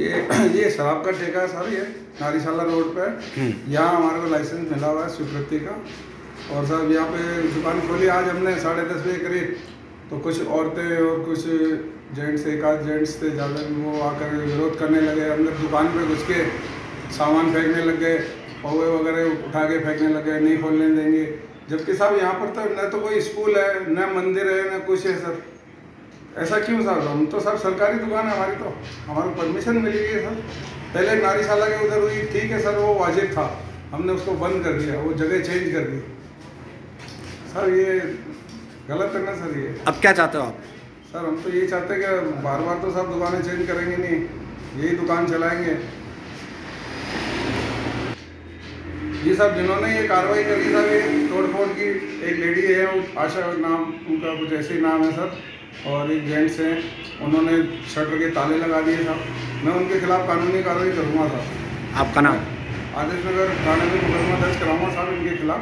ये ये शराब का ठेका है सर ये नारीशाला रोड पे। हम्म। यहाँ हमारे को लाइसेंस मिला हुआ है स्वीकृति का। और सर यहाँ पे दुकान खोली आज हमने साढ़े दस बजे करीब। तो कुछ औरतें और कुछ जेंट्स एक आध जेंट्स थे ज़्यादा वो आकर विरोध करने लगे। अंदर दुकान पे घुस के सामान फेंकने लग गए पौवे वगैरह उठा के फेंकने लगे नहीं खोलने देंगे। जबकि साहब यहाँ पर तो न तो कोई स्कूल है न मंदिर है न कुछ है सर। ऐसा क्यों सर हम तो सर सरकारी दुकान है हमारी तो। हमारी परमिशन मिली है सर। पहले नारीशाला के उधर हुई। ठीक है सर वो वाजिब था। हमने उसको बंद कर दिया। वो जगह चेंज कर दी। सर ये गलत है ना सर ये? अब क्या चाहते हो आप? सर हम तो ये चाहते हैं कि बार बार तो सब दुकानें चेंज करेंगे नहीं। यही दुकान चलाएँगे। जी साहब जिन्होंने ये कार्रवाई करी साहब ये तोड़फोड़ की एक लेडी है आशा नाम उनका कुछ ऐसे ही नाम है सर। और एक जेंट्स हैं उन्होंने शटर के ताले लगा दिए साहब मैं उनके खिलाफ कानूनी कार्रवाई करूँगा साहब। आपका नाम? आदेश नगर थाने में मुकदमा दर्ज कराऊँगा साहब इनके खिलाफ।